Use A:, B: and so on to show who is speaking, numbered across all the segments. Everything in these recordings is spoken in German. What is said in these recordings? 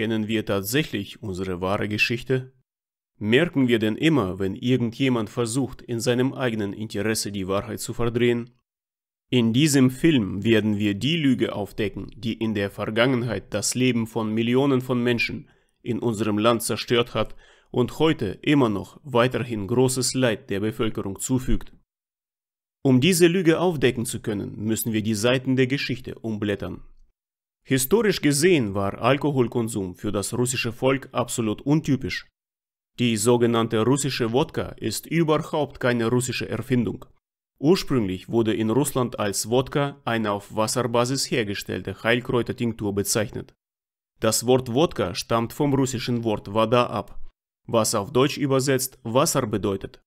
A: kennen wir tatsächlich unsere wahre Geschichte? Merken wir denn immer, wenn irgendjemand versucht, in seinem eigenen Interesse die Wahrheit zu verdrehen? In diesem Film werden wir die Lüge aufdecken, die in der Vergangenheit das Leben von Millionen von Menschen in unserem Land zerstört hat und heute immer noch weiterhin großes Leid der Bevölkerung zufügt. Um diese Lüge aufdecken zu können, müssen wir die Seiten der Geschichte umblättern. Historisch gesehen war Alkoholkonsum für das russische Volk absolut untypisch. Die sogenannte russische Wodka ist überhaupt keine russische Erfindung. Ursprünglich wurde in Russland als Wodka eine auf Wasserbasis hergestellte Heilkräutertinktur bezeichnet. Das Wort Wodka stammt vom russischen Wort Wada ab, was auf Deutsch übersetzt Wasser bedeutet.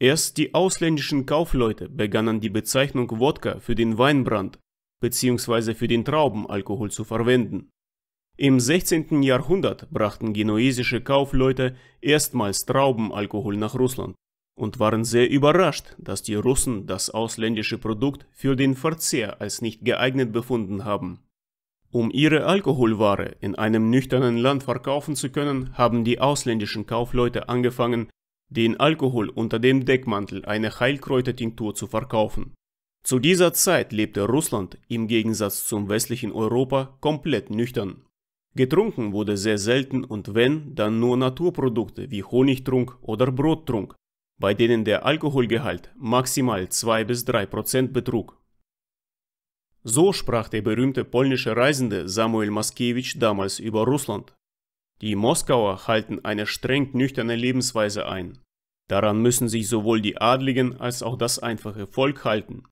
A: Erst die ausländischen Kaufleute begannen die Bezeichnung Wodka für den Weinbrand bzw. für den Traubenalkohol zu verwenden. Im 16. Jahrhundert brachten genuesische Kaufleute erstmals Traubenalkohol nach Russland und waren sehr überrascht, dass die Russen das ausländische Produkt für den Verzehr als nicht geeignet befunden haben. Um ihre Alkoholware in einem nüchternen Land verkaufen zu können, haben die ausländischen Kaufleute angefangen, den Alkohol unter dem Deckmantel einer Heilkräutertinktur zu verkaufen. Zu dieser Zeit lebte Russland im Gegensatz zum westlichen Europa komplett nüchtern. Getrunken wurde sehr selten und wenn, dann nur Naturprodukte wie Honigtrunk oder Brottrunk, bei denen der Alkoholgehalt maximal 2 bis 3 Prozent betrug. So sprach der berühmte polnische Reisende Samuel Maskiewicz damals über Russland. Die Moskauer halten eine streng nüchterne Lebensweise ein. Daran müssen sich sowohl die Adligen als auch das einfache Volk halten.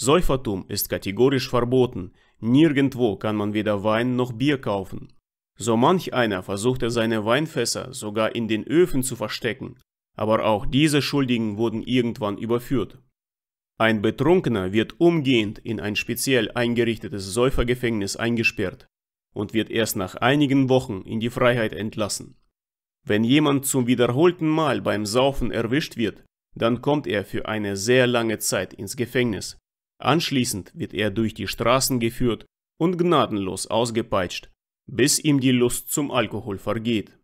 A: Säufertum ist kategorisch verboten, nirgendwo kann man weder Wein noch Bier kaufen. So manch einer versuchte seine Weinfässer sogar in den Öfen zu verstecken, aber auch diese Schuldigen wurden irgendwann überführt. Ein Betrunkener wird umgehend in ein speziell eingerichtetes Säufergefängnis eingesperrt und wird erst nach einigen Wochen in die Freiheit entlassen. Wenn jemand zum wiederholten Mal beim Saufen erwischt wird, dann kommt er für eine sehr lange Zeit ins Gefängnis. Anschließend wird er durch die Straßen geführt und gnadenlos ausgepeitscht, bis ihm die Lust zum Alkohol vergeht.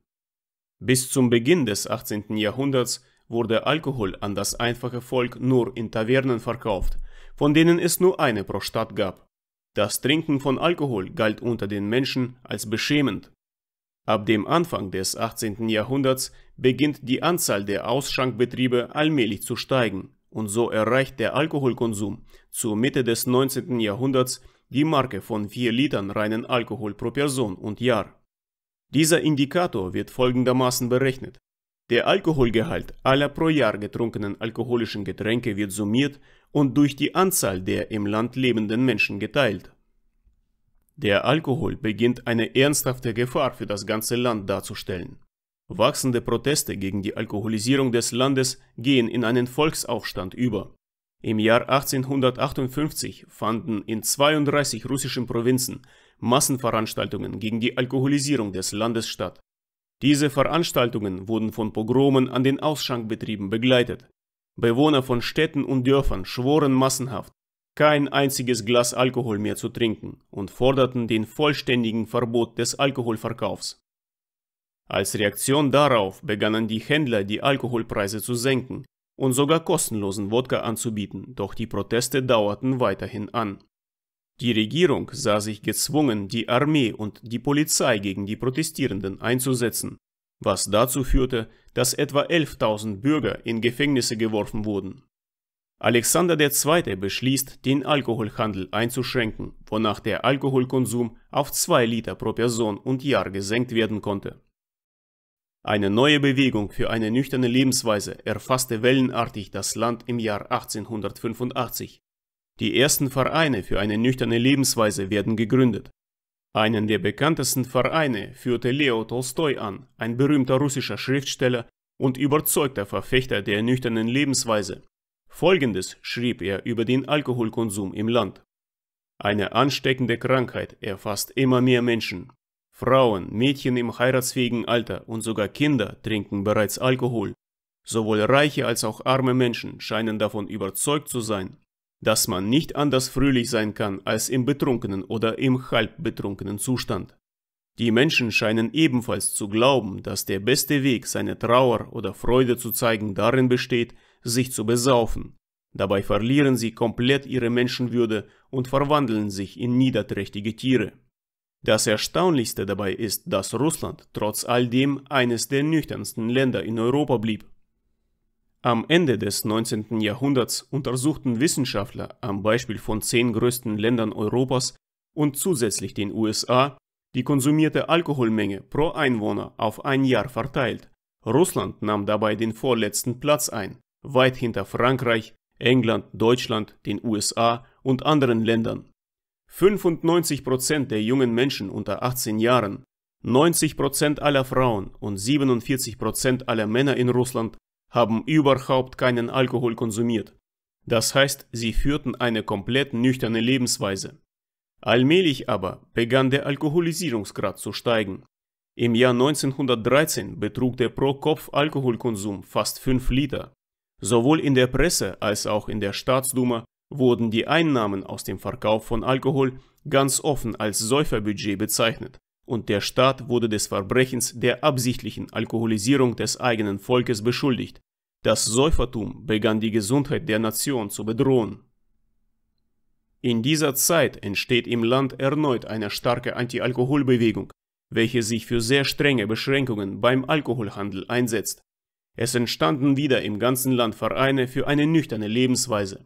A: Bis zum Beginn des 18. Jahrhunderts wurde Alkohol an das einfache Volk nur in Tavernen verkauft, von denen es nur eine pro Stadt gab. Das Trinken von Alkohol galt unter den Menschen als beschämend. Ab dem Anfang des 18. Jahrhunderts beginnt die Anzahl der Ausschankbetriebe allmählich zu steigen und so erreicht der Alkoholkonsum zur Mitte des 19. Jahrhunderts die Marke von 4 Litern reinen Alkohol pro Person und Jahr. Dieser Indikator wird folgendermaßen berechnet. Der Alkoholgehalt aller pro Jahr getrunkenen alkoholischen Getränke wird summiert und durch die Anzahl der im Land lebenden Menschen geteilt. Der Alkohol beginnt eine ernsthafte Gefahr für das ganze Land darzustellen. Wachsende Proteste gegen die Alkoholisierung des Landes gehen in einen Volksaufstand über. Im Jahr 1858 fanden in 32 russischen Provinzen Massenveranstaltungen gegen die Alkoholisierung des Landes statt. Diese Veranstaltungen wurden von Pogromen an den Ausschankbetrieben begleitet. Bewohner von Städten und Dörfern schworen massenhaft, kein einziges Glas Alkohol mehr zu trinken und forderten den vollständigen Verbot des Alkoholverkaufs. Als Reaktion darauf begannen die Händler die Alkoholpreise zu senken und sogar kostenlosen Wodka anzubieten, doch die Proteste dauerten weiterhin an. Die Regierung sah sich gezwungen, die Armee und die Polizei gegen die Protestierenden einzusetzen, was dazu führte, dass etwa 11.000 Bürger in Gefängnisse geworfen wurden. Alexander II. beschließt, den Alkoholhandel einzuschränken, wonach der Alkoholkonsum auf 2 Liter pro Person und Jahr gesenkt werden konnte. Eine neue Bewegung für eine nüchterne Lebensweise erfasste wellenartig das Land im Jahr 1885 die ersten Vereine für eine nüchterne Lebensweise werden gegründet. Einen der bekanntesten Vereine führte Leo Tolstoi an, ein berühmter russischer Schriftsteller und überzeugter Verfechter der nüchternen Lebensweise. Folgendes schrieb er über den Alkoholkonsum im Land. Eine ansteckende Krankheit erfasst immer mehr Menschen. Frauen, Mädchen im heiratsfähigen Alter und sogar Kinder trinken bereits Alkohol. Sowohl reiche als auch arme Menschen scheinen davon überzeugt zu sein, dass man nicht anders fröhlich sein kann als im betrunkenen oder im halbbetrunkenen Zustand. Die Menschen scheinen ebenfalls zu glauben, dass der beste Weg, seine Trauer oder Freude zu zeigen, darin besteht, sich zu besaufen. Dabei verlieren sie komplett ihre Menschenwürde und verwandeln sich in niederträchtige Tiere. Das Erstaunlichste dabei ist, dass Russland trotz all dem eines der nüchternsten Länder in Europa blieb. Am Ende des 19. Jahrhunderts untersuchten Wissenschaftler am Beispiel von zehn größten Ländern Europas und zusätzlich den USA die konsumierte Alkoholmenge pro Einwohner auf ein Jahr verteilt. Russland nahm dabei den vorletzten Platz ein, weit hinter Frankreich, England, Deutschland, den USA und anderen Ländern. 95% der jungen Menschen unter 18 Jahren, 90% aller Frauen und 47% aller Männer in Russland haben überhaupt keinen Alkohol konsumiert. Das heißt, sie führten eine komplett nüchterne Lebensweise. Allmählich aber begann der Alkoholisierungsgrad zu steigen. Im Jahr 1913 betrug der Pro-Kopf-Alkoholkonsum fast 5 Liter. Sowohl in der Presse als auch in der Staatsduma wurden die Einnahmen aus dem Verkauf von Alkohol ganz offen als Säuferbudget bezeichnet und der Staat wurde des Verbrechens der absichtlichen Alkoholisierung des eigenen Volkes beschuldigt. Das Säufertum begann die Gesundheit der Nation zu bedrohen. In dieser Zeit entsteht im Land erneut eine starke Anti-Alkohol-Bewegung, welche sich für sehr strenge Beschränkungen beim Alkoholhandel einsetzt. Es entstanden wieder im ganzen Land Vereine für eine nüchterne Lebensweise.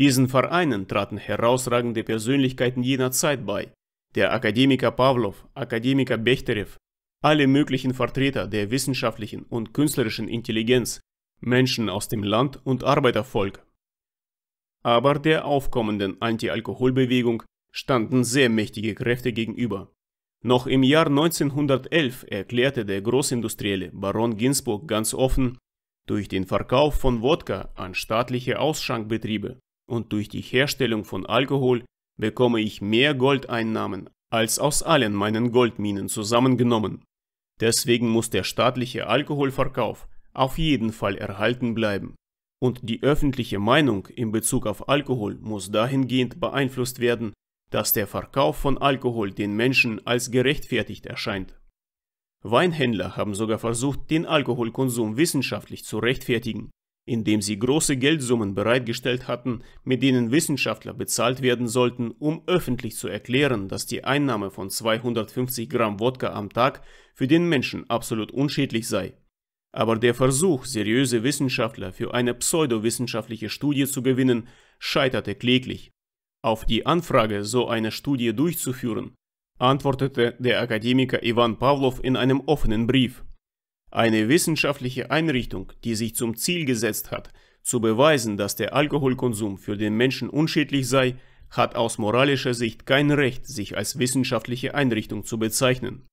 A: Diesen Vereinen traten herausragende Persönlichkeiten jener Zeit bei, der Akademiker Pavlov, Akademiker Bechterew, alle möglichen Vertreter der wissenschaftlichen und künstlerischen Intelligenz, Menschen aus dem Land und Arbeitervolk. Aber der aufkommenden Anti-Alkoholbewegung standen sehr mächtige Kräfte gegenüber. Noch im Jahr 1911 erklärte der Großindustrielle Baron Ginsburg ganz offen, durch den Verkauf von Wodka an staatliche Ausschankbetriebe und durch die Herstellung von Alkohol bekomme ich mehr Goldeinnahmen als aus allen meinen Goldminen zusammengenommen. Deswegen muss der staatliche Alkoholverkauf auf jeden Fall erhalten bleiben. Und die öffentliche Meinung in Bezug auf Alkohol muss dahingehend beeinflusst werden, dass der Verkauf von Alkohol den Menschen als gerechtfertigt erscheint. Weinhändler haben sogar versucht, den Alkoholkonsum wissenschaftlich zu rechtfertigen indem sie große Geldsummen bereitgestellt hatten, mit denen Wissenschaftler bezahlt werden sollten, um öffentlich zu erklären, dass die Einnahme von 250 Gramm Wodka am Tag für den Menschen absolut unschädlich sei. Aber der Versuch, seriöse Wissenschaftler für eine pseudowissenschaftliche Studie zu gewinnen, scheiterte kläglich. Auf die Anfrage, so eine Studie durchzuführen, antwortete der Akademiker Ivan Pavlov in einem offenen Brief. Eine wissenschaftliche Einrichtung, die sich zum Ziel gesetzt hat, zu beweisen, dass der Alkoholkonsum für den Menschen unschädlich sei, hat aus moralischer Sicht kein Recht, sich als wissenschaftliche Einrichtung zu bezeichnen.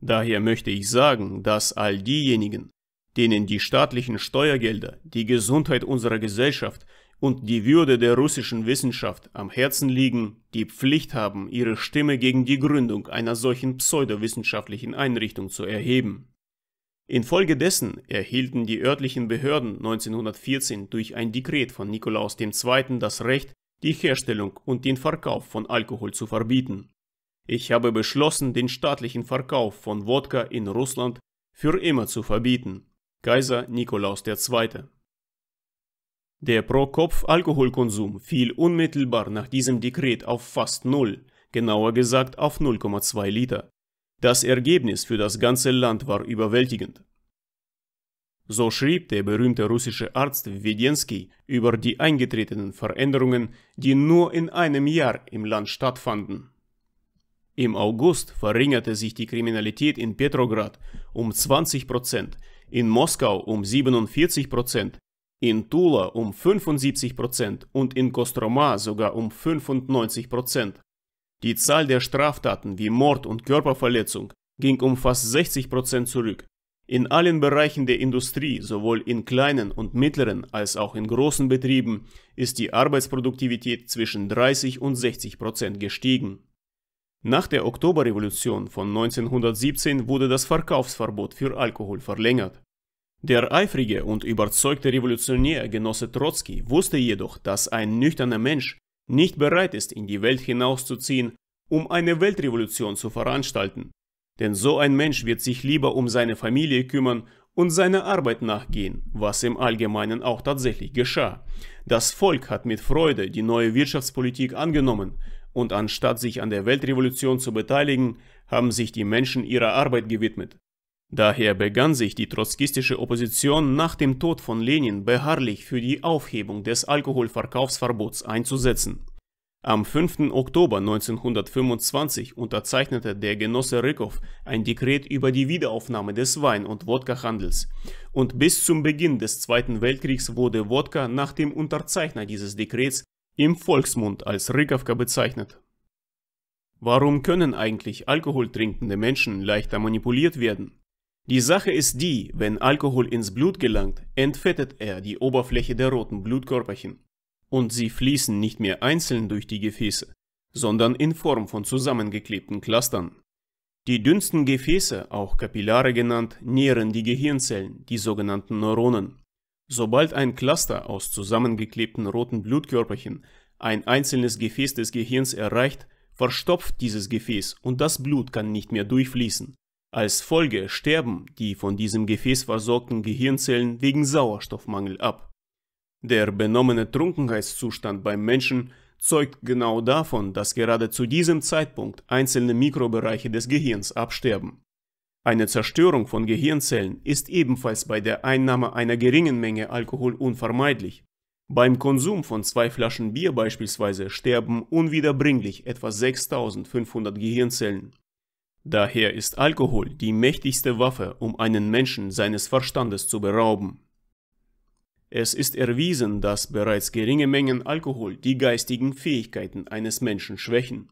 A: Daher möchte ich sagen, dass all diejenigen, denen die staatlichen Steuergelder, die Gesundheit unserer Gesellschaft und die Würde der russischen Wissenschaft am Herzen liegen, die Pflicht haben, ihre Stimme gegen die Gründung einer solchen pseudowissenschaftlichen Einrichtung zu erheben. Infolgedessen erhielten die örtlichen Behörden 1914 durch ein Dekret von Nikolaus II. das Recht, die Herstellung und den Verkauf von Alkohol zu verbieten. Ich habe beschlossen, den staatlichen Verkauf von Wodka in Russland für immer zu verbieten. Kaiser Nikolaus II. Der Pro-Kopf-Alkoholkonsum fiel unmittelbar nach diesem Dekret auf fast null, genauer gesagt auf 0,2 Liter. Das Ergebnis für das ganze Land war überwältigend. So schrieb der berühmte russische Arzt Wedensky über die eingetretenen Veränderungen, die nur in einem Jahr im Land stattfanden. Im August verringerte sich die Kriminalität in Petrograd um 20 Prozent, in Moskau um 47 Prozent, in Tula um 75 Prozent und in Kostroma sogar um 95 Prozent. Die Zahl der Straftaten wie Mord und Körperverletzung ging um fast 60 Prozent zurück. In allen Bereichen der Industrie, sowohl in kleinen und mittleren als auch in großen Betrieben, ist die Arbeitsproduktivität zwischen 30 und 60 Prozent gestiegen. Nach der Oktoberrevolution von 1917 wurde das Verkaufsverbot für Alkohol verlängert. Der eifrige und überzeugte Revolutionär Genosse Trotzki wusste jedoch, dass ein nüchterner Mensch nicht bereit ist, in die Welt hinauszuziehen, um eine Weltrevolution zu veranstalten. Denn so ein Mensch wird sich lieber um seine Familie kümmern und seiner Arbeit nachgehen, was im Allgemeinen auch tatsächlich geschah. Das Volk hat mit Freude die neue Wirtschaftspolitik angenommen und anstatt sich an der Weltrevolution zu beteiligen, haben sich die Menschen ihrer Arbeit gewidmet. Daher begann sich die trotzkistische Opposition nach dem Tod von Lenin beharrlich für die Aufhebung des Alkoholverkaufsverbots einzusetzen. Am 5. Oktober 1925 unterzeichnete der Genosse Rykov ein Dekret über die Wiederaufnahme des Wein- und Wodka-Handels und bis zum Beginn des Zweiten Weltkriegs wurde Wodka nach dem Unterzeichner dieses Dekrets im Volksmund als Rykowka bezeichnet. Warum können eigentlich alkoholtrinkende Menschen leichter manipuliert werden? Die Sache ist die, wenn Alkohol ins Blut gelangt, entfettet er die Oberfläche der roten Blutkörperchen und sie fließen nicht mehr einzeln durch die Gefäße, sondern in Form von zusammengeklebten Clustern. Die dünnsten Gefäße, auch Kapillare genannt, nähren die Gehirnzellen, die sogenannten Neuronen. Sobald ein Cluster aus zusammengeklebten roten Blutkörperchen ein einzelnes Gefäß des Gehirns erreicht, verstopft dieses Gefäß und das Blut kann nicht mehr durchfließen. Als Folge sterben die von diesem Gefäß versorgten Gehirnzellen wegen Sauerstoffmangel ab. Der benommene Trunkenheitszustand beim Menschen zeugt genau davon, dass gerade zu diesem Zeitpunkt einzelne Mikrobereiche des Gehirns absterben. Eine Zerstörung von Gehirnzellen ist ebenfalls bei der Einnahme einer geringen Menge Alkohol unvermeidlich. Beim Konsum von zwei Flaschen Bier beispielsweise sterben unwiederbringlich etwa 6500 Gehirnzellen. Daher ist Alkohol die mächtigste Waffe, um einen Menschen seines Verstandes zu berauben. Es ist erwiesen, dass bereits geringe Mengen Alkohol die geistigen Fähigkeiten eines Menschen schwächen.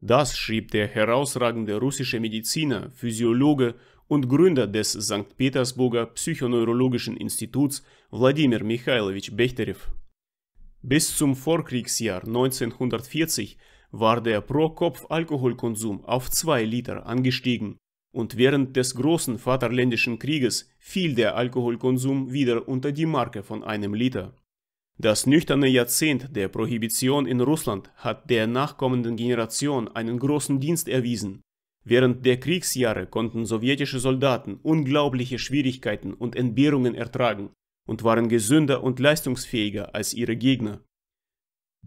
A: Das schrieb der herausragende russische Mediziner, Physiologe und Gründer des St. Petersburger Psychoneurologischen Instituts Wladimir Michailowitsch Bechterew. Bis zum Vorkriegsjahr 1940 war der Pro-Kopf-Alkoholkonsum auf 2 Liter angestiegen und während des großen Vaterländischen Krieges fiel der Alkoholkonsum wieder unter die Marke von einem Liter. Das nüchterne Jahrzehnt der Prohibition in Russland hat der nachkommenden Generation einen großen Dienst erwiesen. Während der Kriegsjahre konnten sowjetische Soldaten unglaubliche Schwierigkeiten und Entbehrungen ertragen und waren gesünder und leistungsfähiger als ihre Gegner.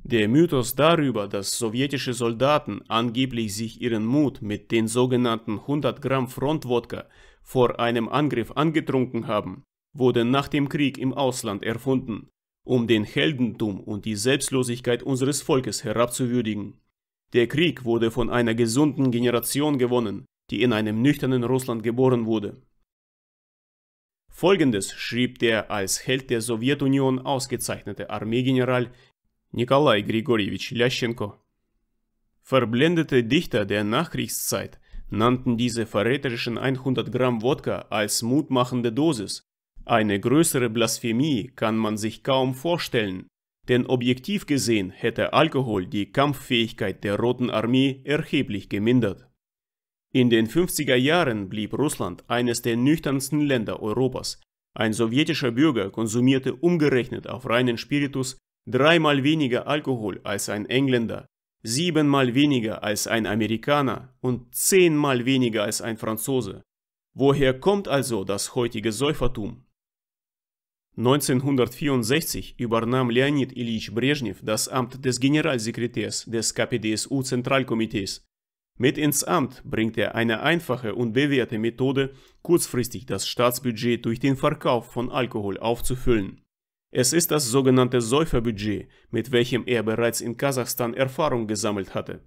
A: Der Mythos darüber, dass sowjetische Soldaten angeblich sich ihren Mut mit den sogenannten 100 Gramm Frontwodka vor einem Angriff angetrunken haben, wurde nach dem Krieg im Ausland erfunden, um den Heldentum und die Selbstlosigkeit unseres Volkes herabzuwürdigen. Der Krieg wurde von einer gesunden Generation gewonnen, die in einem nüchternen Russland geboren wurde. Folgendes schrieb der als Held der Sowjetunion ausgezeichnete Armeegeneral Nikolai Grigorjewitsch Ляschenko. Verblendete Dichter der Nachkriegszeit nannten diese verräterischen 100 Gramm Wodka als mutmachende Dosis. Eine größere Blasphemie kann man sich kaum vorstellen, denn objektiv gesehen hätte Alkohol die Kampffähigkeit der Roten Armee erheblich gemindert. In den 50er Jahren blieb Russland eines der nüchternsten Länder Europas. Ein sowjetischer Bürger konsumierte umgerechnet auf reinen Spiritus dreimal weniger Alkohol als ein Engländer, siebenmal weniger als ein Amerikaner und zehnmal weniger als ein Franzose. Woher kommt also das heutige Säufertum? 1964 übernahm Leonid Ilyich Brezhnev das Amt des Generalsekretärs des KPDSU-Zentralkomitees. Mit ins Amt bringt er eine einfache und bewährte Methode, kurzfristig das Staatsbudget durch den Verkauf von Alkohol aufzufüllen. Es ist das sogenannte Säuferbudget, mit welchem er bereits in Kasachstan Erfahrung gesammelt hatte.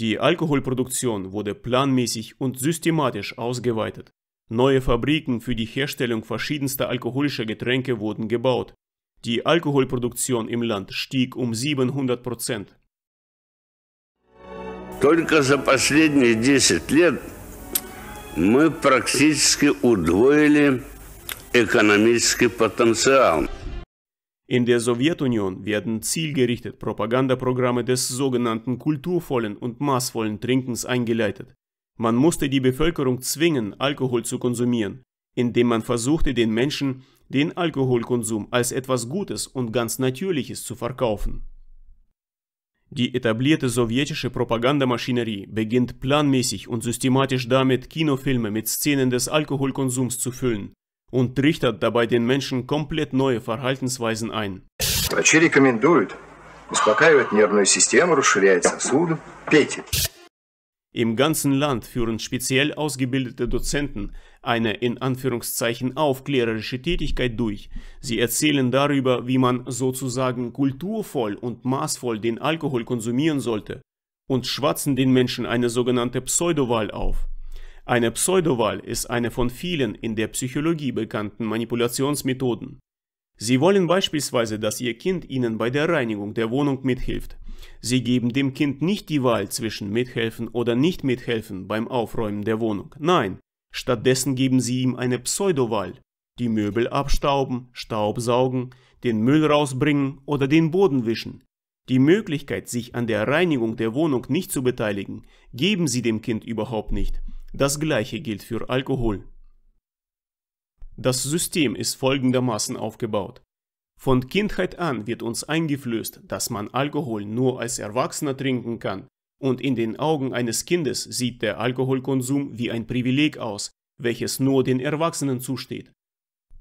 A: Die Alkoholproduktion wurde planmäßig und systematisch ausgeweitet. Neue Fabriken für die Herstellung verschiedenster alkoholischer Getränke wurden gebaut. Die Alkoholproduktion im Land stieg um 700 Prozent.
B: Только за последние 10 лет мы практически удвоили экономический потенциал.
A: In der Sowjetunion werden zielgerichtet Propagandaprogramme des sogenannten kulturvollen und maßvollen Trinkens eingeleitet. Man musste die Bevölkerung zwingen, Alkohol zu konsumieren, indem man versuchte, den Menschen den Alkoholkonsum als etwas Gutes und ganz Natürliches zu verkaufen. Die etablierte sowjetische Propagandamaschinerie beginnt planmäßig und systematisch damit, Kinofilme mit Szenen des Alkoholkonsums zu füllen und trichtert dabei den Menschen komplett neue Verhaltensweisen ein.
C: Врачи рекомендуют успокаивать нервную систему, расширять сосуды. Пейте.
A: Im ganzen Land führen speziell ausgebildete Dozenten eine in Anführungszeichen aufklärerische Tätigkeit durch. Sie erzählen darüber, wie man sozusagen kulturvoll und maßvoll den Alkohol konsumieren sollte und schwatzen den Menschen eine sogenannte Pseudowahl auf. Eine Pseudowahl ist eine von vielen in der Psychologie bekannten Manipulationsmethoden. Sie wollen beispielsweise, dass Ihr Kind Ihnen bei der Reinigung der Wohnung mithilft. Sie geben dem Kind nicht die Wahl zwischen mithelfen oder nicht mithelfen beim Aufräumen der Wohnung. Nein, stattdessen geben Sie ihm eine Pseudowahl. Die Möbel abstauben, Staubsaugen, den Müll rausbringen oder den Boden wischen. Die Möglichkeit, sich an der Reinigung der Wohnung nicht zu beteiligen, geben Sie dem Kind überhaupt nicht. Das gleiche gilt für Alkohol. Das System ist folgendermaßen aufgebaut. Von Kindheit an wird uns eingeflößt, dass man Alkohol nur als Erwachsener trinken kann, und in den Augen eines Kindes sieht der Alkoholkonsum wie ein Privileg aus, welches nur den Erwachsenen zusteht.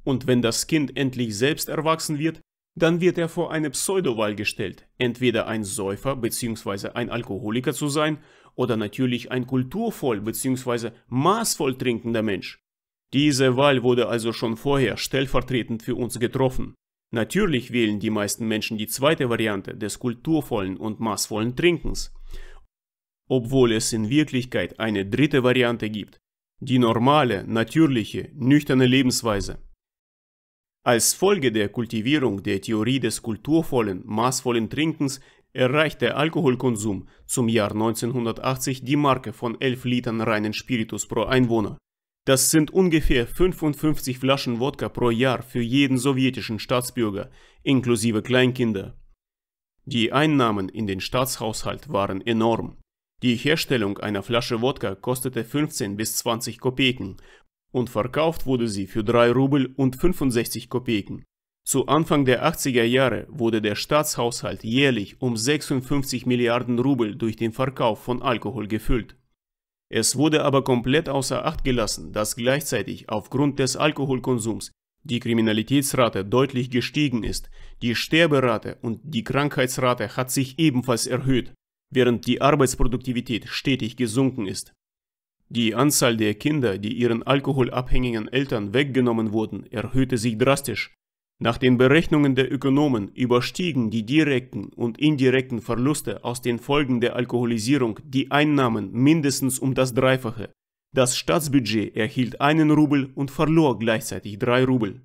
A: Und wenn das Kind endlich selbst erwachsen wird, dann wird er vor eine Pseudowahl gestellt, entweder ein Säufer bzw. ein Alkoholiker zu sein oder natürlich ein kulturvoll bzw. maßvoll trinkender Mensch. Diese Wahl wurde also schon vorher stellvertretend für uns getroffen. Natürlich wählen die meisten Menschen die zweite Variante des kulturvollen und maßvollen Trinkens, obwohl es in Wirklichkeit eine dritte Variante gibt, die normale, natürliche, nüchterne Lebensweise. Als Folge der Kultivierung der Theorie des kulturvollen, maßvollen Trinkens erreicht der Alkoholkonsum zum Jahr 1980 die Marke von 11 Litern reinen Spiritus pro Einwohner. Das sind ungefähr 55 Flaschen Wodka pro Jahr für jeden sowjetischen Staatsbürger, inklusive Kleinkinder. Die Einnahmen in den Staatshaushalt waren enorm. Die Herstellung einer Flasche Wodka kostete 15 bis 20 Kopeken und verkauft wurde sie für 3 Rubel und 65 Kopeken. Zu Anfang der 80er Jahre wurde der Staatshaushalt jährlich um 56 Milliarden Rubel durch den Verkauf von Alkohol gefüllt. Es wurde aber komplett außer Acht gelassen, dass gleichzeitig aufgrund des Alkoholkonsums die Kriminalitätsrate deutlich gestiegen ist, die Sterberate und die Krankheitsrate hat sich ebenfalls erhöht, während die Arbeitsproduktivität stetig gesunken ist. Die Anzahl der Kinder, die ihren alkoholabhängigen Eltern weggenommen wurden, erhöhte sich drastisch nach den Berechnungen der Ökonomen überstiegen die direkten und indirekten Verluste aus den Folgen der Alkoholisierung die Einnahmen mindestens um das Dreifache. Das Staatsbudget erhielt einen Rubel und verlor gleichzeitig drei Rubel.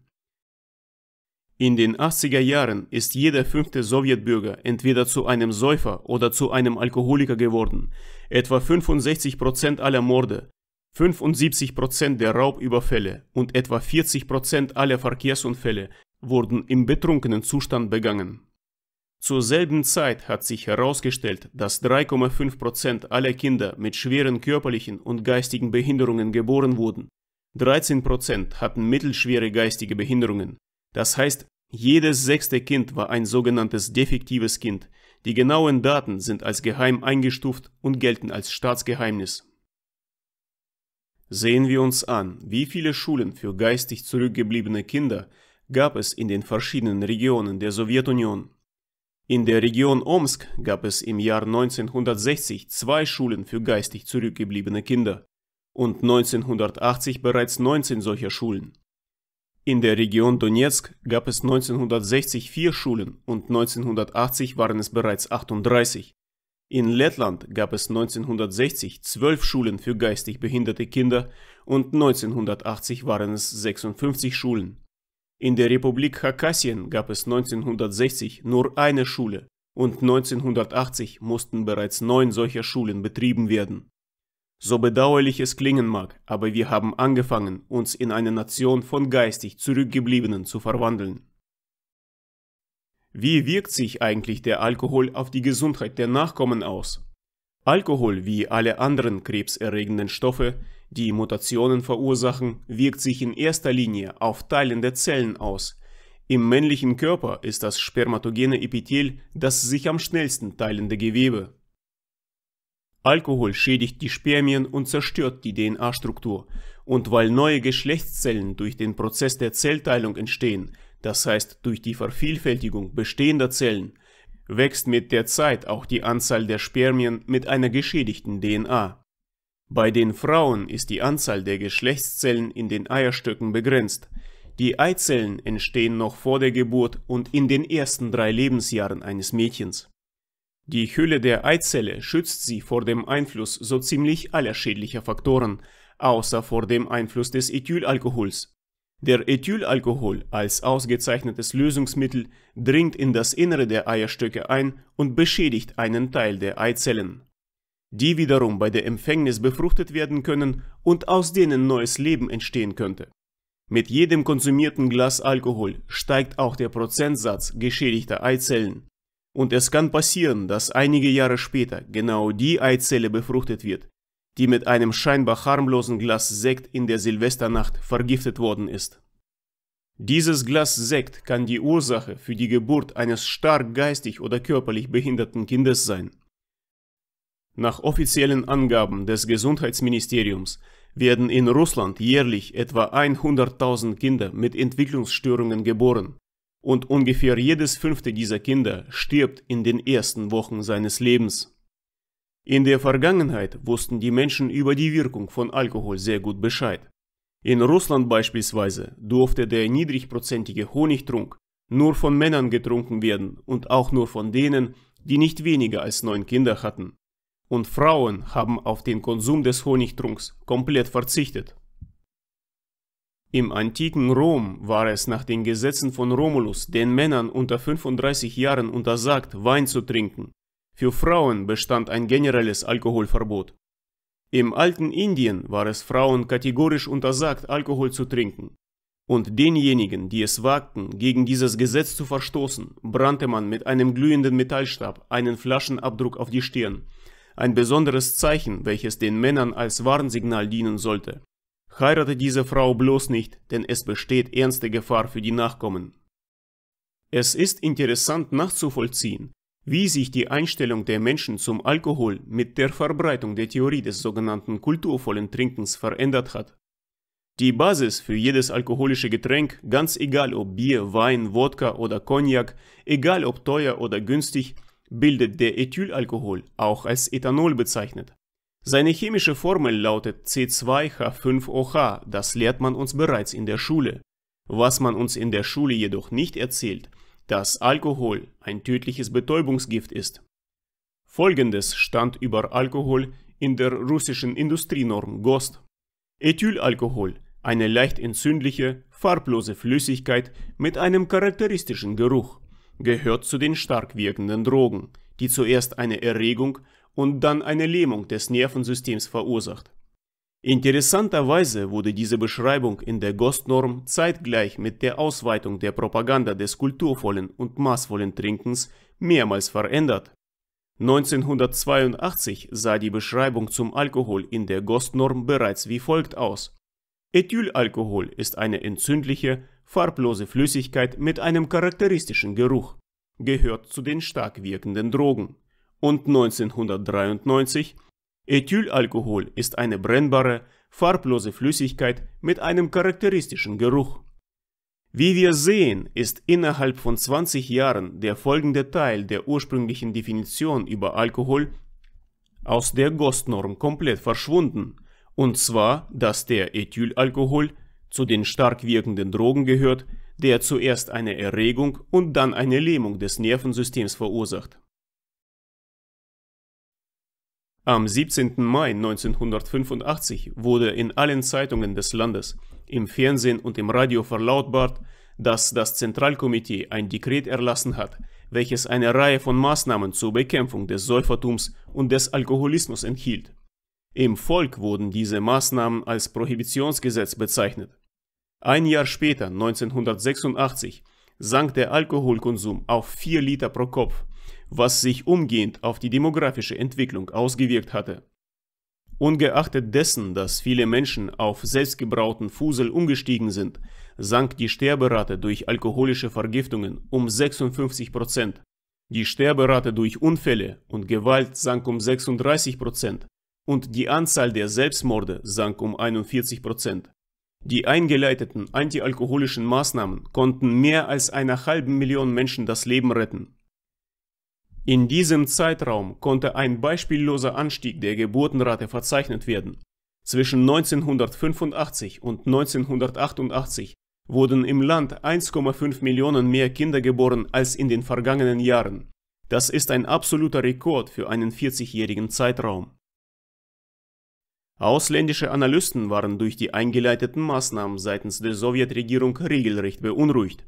A: In den 80er Jahren ist jeder fünfte Sowjetbürger entweder zu einem Säufer oder zu einem Alkoholiker geworden. Etwa 65% aller Morde, 75% der Raubüberfälle und etwa 40% aller Verkehrsunfälle wurden im betrunkenen Zustand begangen. Zur selben Zeit hat sich herausgestellt, dass 3,5% aller Kinder mit schweren körperlichen und geistigen Behinderungen geboren wurden. 13% hatten mittelschwere geistige Behinderungen. Das heißt, jedes sechste Kind war ein sogenanntes defektives Kind. Die genauen Daten sind als geheim eingestuft und gelten als Staatsgeheimnis. Sehen wir uns an, wie viele Schulen für geistig zurückgebliebene Kinder gab es in den verschiedenen Regionen der Sowjetunion. In der Region Omsk gab es im Jahr 1960 zwei Schulen für geistig zurückgebliebene Kinder und 1980 bereits 19 solcher Schulen. In der Region Donetsk gab es 1960 vier Schulen und 1980 waren es bereits 38. In Lettland gab es 1960 zwölf Schulen für geistig behinderte Kinder und 1980 waren es 56 Schulen. In der Republik Chakassien gab es 1960 nur eine Schule und 1980 mussten bereits neun solcher Schulen betrieben werden. So bedauerlich es klingen mag, aber wir haben angefangen, uns in eine Nation von geistig Zurückgebliebenen zu verwandeln. Wie wirkt sich eigentlich der Alkohol auf die Gesundheit der Nachkommen aus? Alkohol, wie alle anderen krebserregenden Stoffe, die Mutationen verursachen, wirkt sich in erster Linie auf teilende Zellen aus. Im männlichen Körper ist das spermatogene Epithel das sich am schnellsten teilende Gewebe. Alkohol schädigt die Spermien und zerstört die DNA-Struktur. Und weil neue Geschlechtszellen durch den Prozess der Zellteilung entstehen, das heißt durch die Vervielfältigung bestehender Zellen, wächst mit der Zeit auch die Anzahl der Spermien mit einer geschädigten DNA. Bei den Frauen ist die Anzahl der Geschlechtszellen in den Eierstöcken begrenzt, die Eizellen entstehen noch vor der Geburt und in den ersten drei Lebensjahren eines Mädchens. Die Hülle der Eizelle schützt sie vor dem Einfluss so ziemlich aller schädlicher Faktoren, außer vor dem Einfluss des Ethylalkohols. Der Ethylalkohol als ausgezeichnetes Lösungsmittel dringt in das Innere der Eierstöcke ein und beschädigt einen Teil der Eizellen, die wiederum bei der Empfängnis befruchtet werden können und aus denen neues Leben entstehen könnte. Mit jedem konsumierten Glas Alkohol steigt auch der Prozentsatz geschädigter Eizellen. Und es kann passieren, dass einige Jahre später genau die Eizelle befruchtet wird, die mit einem scheinbar harmlosen Glas Sekt in der Silvesternacht vergiftet worden ist. Dieses Glas Sekt kann die Ursache für die Geburt eines stark geistig oder körperlich behinderten Kindes sein. Nach offiziellen Angaben des Gesundheitsministeriums werden in Russland jährlich etwa 100.000 Kinder mit Entwicklungsstörungen geboren und ungefähr jedes fünfte dieser Kinder stirbt in den ersten Wochen seines Lebens. In der Vergangenheit wussten die Menschen über die Wirkung von Alkohol sehr gut Bescheid. In Russland beispielsweise durfte der niedrigprozentige Honigtrunk nur von Männern getrunken werden und auch nur von denen, die nicht weniger als neun Kinder hatten und Frauen haben auf den Konsum des Honigtrunks komplett verzichtet. Im antiken Rom war es nach den Gesetzen von Romulus den Männern unter 35 Jahren untersagt, Wein zu trinken. Für Frauen bestand ein generelles Alkoholverbot. Im alten Indien war es Frauen kategorisch untersagt, Alkohol zu trinken. Und denjenigen, die es wagten, gegen dieses Gesetz zu verstoßen, brannte man mit einem glühenden Metallstab einen Flaschenabdruck auf die Stirn ein besonderes Zeichen, welches den Männern als Warnsignal dienen sollte. Heirate diese Frau bloß nicht, denn es besteht ernste Gefahr für die Nachkommen. Es ist interessant nachzuvollziehen, wie sich die Einstellung der Menschen zum Alkohol mit der Verbreitung der Theorie des sogenannten kulturvollen Trinkens verändert hat. Die Basis für jedes alkoholische Getränk, ganz egal ob Bier, Wein, Wodka oder Cognac, egal ob teuer oder günstig, bildet der Ethylalkohol, auch als Ethanol bezeichnet. Seine chemische Formel lautet C2H5OH, das lehrt man uns bereits in der Schule. Was man uns in der Schule jedoch nicht erzählt, dass Alkohol ein tödliches Betäubungsgift ist. Folgendes stand über Alkohol in der russischen Industrienorm GOST. Ethylalkohol, eine leicht entzündliche, farblose Flüssigkeit mit einem charakteristischen Geruch gehört zu den stark wirkenden Drogen, die zuerst eine Erregung und dann eine Lähmung des Nervensystems verursacht. Interessanterweise wurde diese Beschreibung in der GOST-Norm zeitgleich mit der Ausweitung der Propaganda des kulturvollen und maßvollen Trinkens mehrmals verändert. 1982 sah die Beschreibung zum Alkohol in der GOST-Norm bereits wie folgt aus. Ethylalkohol ist eine entzündliche, farblose Flüssigkeit mit einem charakteristischen Geruch, gehört zu den stark wirkenden Drogen. Und 1993 Ethylalkohol ist eine brennbare, farblose Flüssigkeit mit einem charakteristischen Geruch. Wie wir sehen, ist innerhalb von 20 Jahren der folgende Teil der ursprünglichen Definition über Alkohol aus der GOST-Norm komplett verschwunden, und zwar, dass der Ethylalkohol zu den stark wirkenden Drogen gehört, der zuerst eine Erregung und dann eine Lähmung des Nervensystems verursacht. Am 17. Mai 1985 wurde in allen Zeitungen des Landes, im Fernsehen und im Radio verlautbart, dass das Zentralkomitee ein Dekret erlassen hat, welches eine Reihe von Maßnahmen zur Bekämpfung des Säufertums und des Alkoholismus enthielt. Im Volk wurden diese Maßnahmen als Prohibitionsgesetz bezeichnet. Ein Jahr später, 1986, sank der Alkoholkonsum auf 4 Liter pro Kopf, was sich umgehend auf die demografische Entwicklung ausgewirkt hatte. Ungeachtet dessen, dass viele Menschen auf selbstgebrauten Fusel umgestiegen sind, sank die Sterberate durch alkoholische Vergiftungen um 56 Prozent. Die Sterberate durch Unfälle und Gewalt sank um 36 Prozent und die Anzahl der Selbstmorde sank um 41 Prozent. Die eingeleiteten antialkoholischen Maßnahmen konnten mehr als einer halben Million Menschen das Leben retten. In diesem Zeitraum konnte ein beispielloser Anstieg der Geburtenrate verzeichnet werden. Zwischen 1985 und 1988 wurden im Land 1,5 Millionen mehr Kinder geboren als in den vergangenen Jahren. Das ist ein absoluter Rekord für einen 40-jährigen Zeitraum. Ausländische Analysten waren durch die eingeleiteten Maßnahmen seitens der Sowjetregierung regelrecht beunruhigt.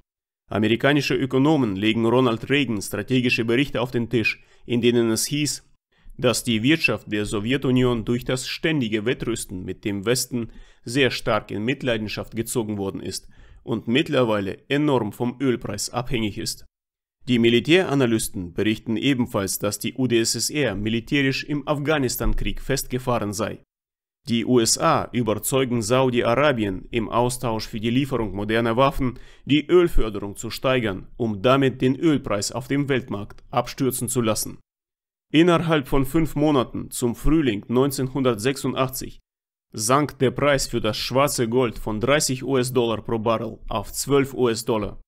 A: Amerikanische Ökonomen legen Ronald Reagan strategische Berichte auf den Tisch, in denen es hieß, dass die Wirtschaft der Sowjetunion durch das ständige Wettrüsten mit dem Westen sehr stark in Mitleidenschaft gezogen worden ist und mittlerweile enorm vom Ölpreis abhängig ist. Die Militäranalysten berichten ebenfalls, dass die UdSSR militärisch im Afghanistan-Krieg festgefahren sei. Die USA überzeugen Saudi-Arabien im Austausch für die Lieferung moderner Waffen, die Ölförderung zu steigern, um damit den Ölpreis auf dem Weltmarkt abstürzen zu lassen. Innerhalb von fünf Monaten zum Frühling 1986 sank der Preis für das schwarze Gold von 30 US-Dollar pro Barrel auf 12 US-Dollar.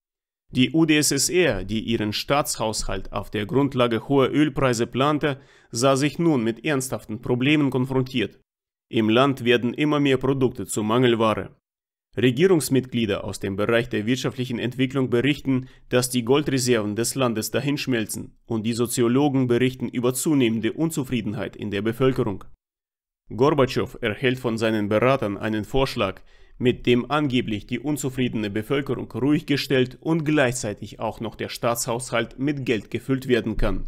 A: Die UdSSR, die ihren Staatshaushalt auf der Grundlage hoher Ölpreise plante, sah sich nun mit ernsthaften Problemen konfrontiert. Im Land werden immer mehr Produkte zur Mangelware. Regierungsmitglieder aus dem Bereich der wirtschaftlichen Entwicklung berichten, dass die Goldreserven des Landes dahinschmelzen und die Soziologen berichten über zunehmende Unzufriedenheit in der Bevölkerung. Gorbatschow erhält von seinen Beratern einen Vorschlag, mit dem angeblich die unzufriedene Bevölkerung ruhig gestellt und gleichzeitig auch noch der Staatshaushalt mit Geld gefüllt werden kann.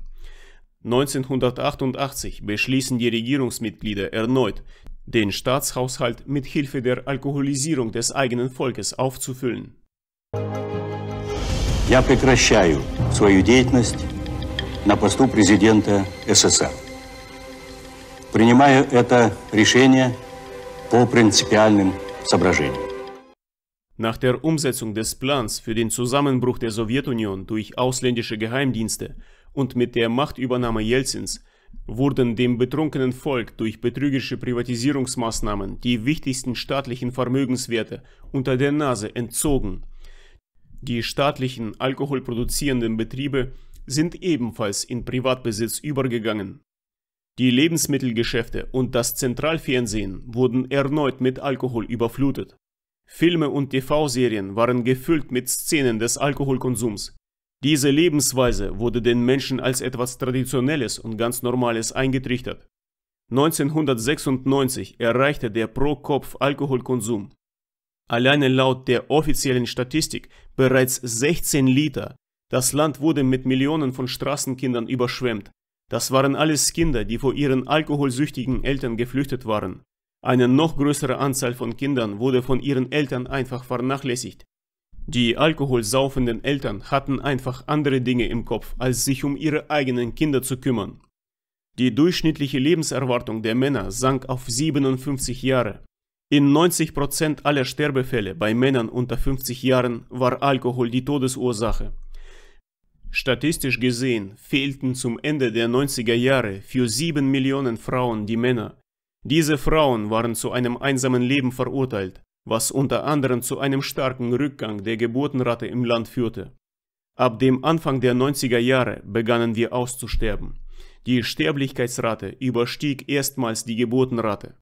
A: 1988 beschließen die Regierungsmitglieder erneut, den Staatshaushalt mit Hilfe der Alkoholisierung des eigenen Volkes aufzufüllen.
D: Я прекращаю свою деятельность на посту президента СССР. Принимаю это решение по принципиальным соображениям.
A: Nach der Umsetzung des Plans für den Zusammenbruch der Sowjetunion durch ausländische Geheimdienste und mit der Machtübernahme Jelzins wurden dem betrunkenen Volk durch betrügerische Privatisierungsmaßnahmen die wichtigsten staatlichen Vermögenswerte unter der Nase entzogen. Die staatlichen alkoholproduzierenden Betriebe sind ebenfalls in Privatbesitz übergegangen. Die Lebensmittelgeschäfte und das Zentralfernsehen wurden erneut mit Alkohol überflutet. Filme und TV-Serien waren gefüllt mit Szenen des Alkoholkonsums. Diese Lebensweise wurde den Menschen als etwas Traditionelles und ganz Normales eingetrichtert. 1996 erreichte der Pro-Kopf-Alkoholkonsum alleine laut der offiziellen Statistik bereits 16 Liter. Das Land wurde mit Millionen von Straßenkindern überschwemmt. Das waren alles Kinder, die vor ihren alkoholsüchtigen Eltern geflüchtet waren. Eine noch größere Anzahl von Kindern wurde von ihren Eltern einfach vernachlässigt. Die alkoholsaufenden Eltern hatten einfach andere Dinge im Kopf, als sich um ihre eigenen Kinder zu kümmern. Die durchschnittliche Lebenserwartung der Männer sank auf 57 Jahre. In 90% aller Sterbefälle bei Männern unter 50 Jahren war Alkohol die Todesursache. Statistisch gesehen fehlten zum Ende der 90er Jahre für 7 Millionen Frauen die Männer. Diese Frauen waren zu einem einsamen Leben verurteilt was unter anderem zu einem starken Rückgang der Geburtenrate im Land führte. Ab dem Anfang der 90er Jahre begannen wir auszusterben. Die Sterblichkeitsrate überstieg erstmals die Geburtenrate.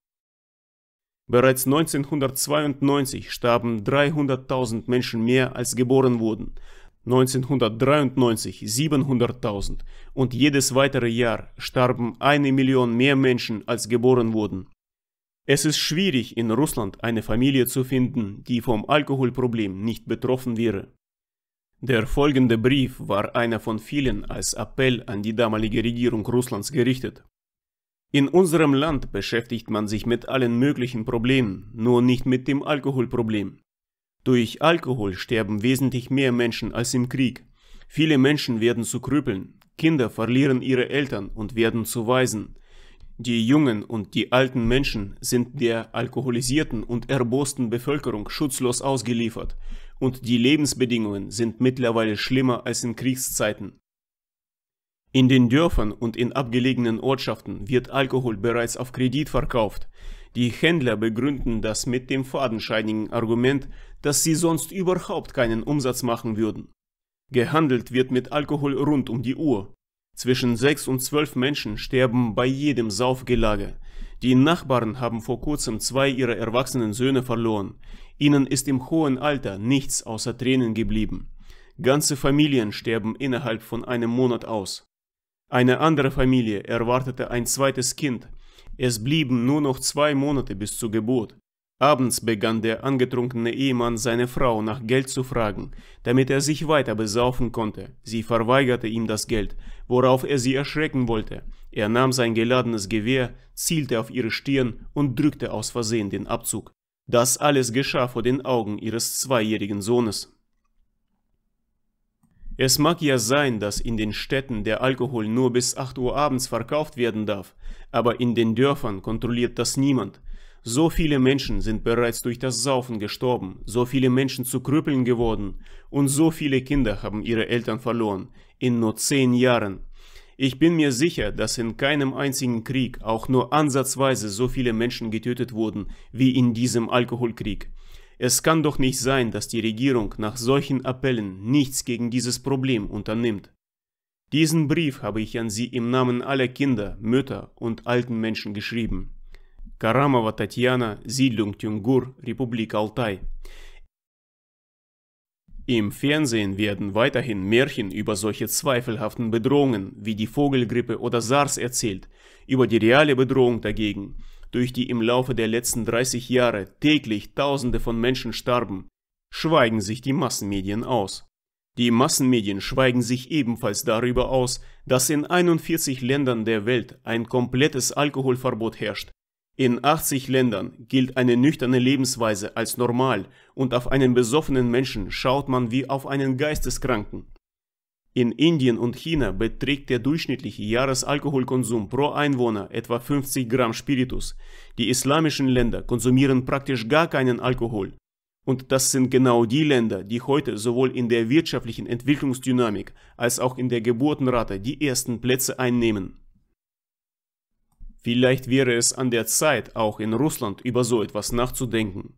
A: Bereits 1992 starben 300.000 Menschen mehr als geboren wurden, 1993 700.000 und jedes weitere Jahr starben eine Million mehr Menschen als geboren wurden. Es ist schwierig, in Russland eine Familie zu finden, die vom Alkoholproblem nicht betroffen wäre. Der folgende Brief war einer von vielen als Appell an die damalige Regierung Russlands gerichtet. In unserem Land beschäftigt man sich mit allen möglichen Problemen, nur nicht mit dem Alkoholproblem. Durch Alkohol sterben wesentlich mehr Menschen als im Krieg. Viele Menschen werden zu Krüppeln, Kinder verlieren ihre Eltern und werden zu Waisen. Die jungen und die alten Menschen sind der alkoholisierten und erbosten Bevölkerung schutzlos ausgeliefert und die Lebensbedingungen sind mittlerweile schlimmer als in Kriegszeiten. In den Dörfern und in abgelegenen Ortschaften wird Alkohol bereits auf Kredit verkauft. Die Händler begründen das mit dem fadenscheinigen Argument, dass sie sonst überhaupt keinen Umsatz machen würden. Gehandelt wird mit Alkohol rund um die Uhr. Zwischen sechs und zwölf Menschen sterben bei jedem Saufgelage. Die Nachbarn haben vor kurzem zwei ihrer erwachsenen Söhne verloren. Ihnen ist im hohen Alter nichts außer Tränen geblieben. Ganze Familien sterben innerhalb von einem Monat aus. Eine andere Familie erwartete ein zweites Kind. Es blieben nur noch zwei Monate bis zur Geburt. Abends begann der angetrunkene Ehemann seine Frau nach Geld zu fragen, damit er sich weiter besaufen konnte. Sie verweigerte ihm das Geld, worauf er sie erschrecken wollte. Er nahm sein geladenes Gewehr, zielte auf ihre Stirn und drückte aus Versehen den Abzug. Das alles geschah vor den Augen ihres zweijährigen Sohnes. Es mag ja sein, dass in den Städten der Alkohol nur bis 8 Uhr abends verkauft werden darf, aber in den Dörfern kontrolliert das niemand. So viele Menschen sind bereits durch das Saufen gestorben, so viele Menschen zu Krüppeln geworden und so viele Kinder haben ihre Eltern verloren, in nur zehn Jahren. Ich bin mir sicher, dass in keinem einzigen Krieg auch nur ansatzweise so viele Menschen getötet wurden wie in diesem Alkoholkrieg. Es kann doch nicht sein, dass die Regierung nach solchen Appellen nichts gegen dieses Problem unternimmt. Diesen Brief habe ich an Sie im Namen aller Kinder, Mütter und alten Menschen geschrieben. Karamova Tatjana, Siedlung Tüngur, Republik Altai. Im Fernsehen werden weiterhin Märchen über solche zweifelhaften Bedrohungen wie die Vogelgrippe oder SARS erzählt, über die reale Bedrohung dagegen durch die im Laufe der letzten 30 Jahre täglich Tausende von Menschen starben, schweigen sich die Massenmedien aus. Die Massenmedien schweigen sich ebenfalls darüber aus, dass in 41 Ländern der Welt ein komplettes Alkoholverbot herrscht. In 80 Ländern gilt eine nüchterne Lebensweise als normal und auf einen besoffenen Menschen schaut man wie auf einen Geisteskranken. In Indien und China beträgt der durchschnittliche Jahresalkoholkonsum pro Einwohner etwa 50 Gramm Spiritus. Die islamischen Länder konsumieren praktisch gar keinen Alkohol. Und das sind genau die Länder, die heute sowohl in der wirtschaftlichen Entwicklungsdynamik als auch in der Geburtenrate die ersten Plätze einnehmen. Vielleicht wäre es an der Zeit, auch in Russland über so etwas nachzudenken.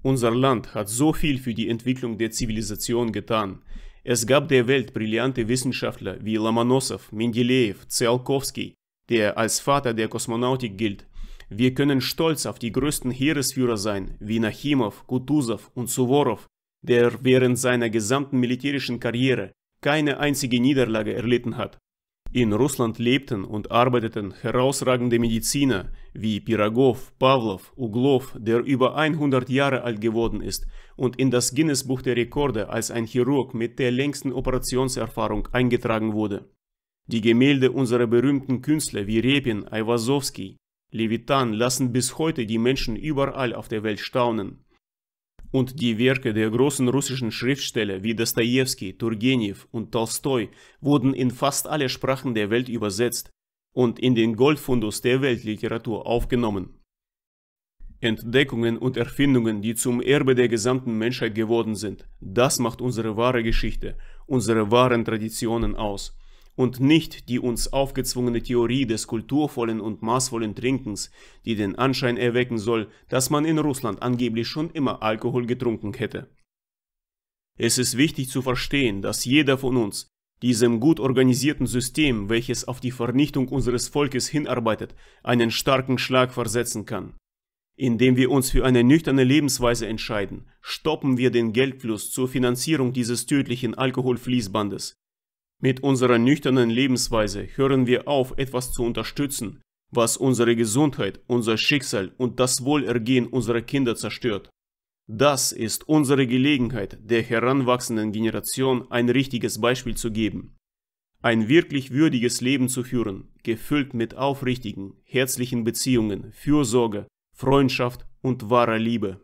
A: Unser Land hat so viel für die Entwicklung der Zivilisation getan. Es gab der Welt brillante Wissenschaftler wie Lomonossow, Mendeleev, Tsiolkovsky, der als Vater der Kosmonautik gilt. Wir können stolz auf die größten Heeresführer sein, wie Nachimov, Kutuzov und Suvorov, der während seiner gesamten militärischen Karriere keine einzige Niederlage erlitten hat. In Russland lebten und arbeiteten herausragende Mediziner wie Pirogov, Pavlov, Uglov, der über 100 Jahre alt geworden ist und in das Guinness-Buch der Rekorde als ein Chirurg mit der längsten Operationserfahrung eingetragen wurde. Die Gemälde unserer berühmten Künstler wie Repin, Aiwasowski, Levitan lassen bis heute die Menschen überall auf der Welt staunen und die Werke der großen russischen Schriftsteller wie Dostoevsky, Turgenev und Tolstoi wurden in fast alle Sprachen der Welt übersetzt und in den Goldfundus der Weltliteratur aufgenommen. Entdeckungen und Erfindungen, die zum Erbe der gesamten Menschheit geworden sind, das macht unsere wahre Geschichte, unsere wahren Traditionen aus und nicht die uns aufgezwungene Theorie des kulturvollen und maßvollen Trinkens, die den Anschein erwecken soll, dass man in Russland angeblich schon immer Alkohol getrunken hätte. Es ist wichtig zu verstehen, dass jeder von uns diesem gut organisierten System, welches auf die Vernichtung unseres Volkes hinarbeitet, einen starken Schlag versetzen kann. Indem wir uns für eine nüchterne Lebensweise entscheiden, stoppen wir den Geldfluss zur Finanzierung dieses tödlichen Alkoholfließbandes. Mit unserer nüchternen Lebensweise hören wir auf, etwas zu unterstützen, was unsere Gesundheit, unser Schicksal und das Wohlergehen unserer Kinder zerstört. Das ist unsere Gelegenheit, der heranwachsenden Generation ein richtiges Beispiel zu geben. Ein wirklich würdiges Leben zu führen, gefüllt mit aufrichtigen, herzlichen Beziehungen, Fürsorge, Freundschaft und wahrer Liebe.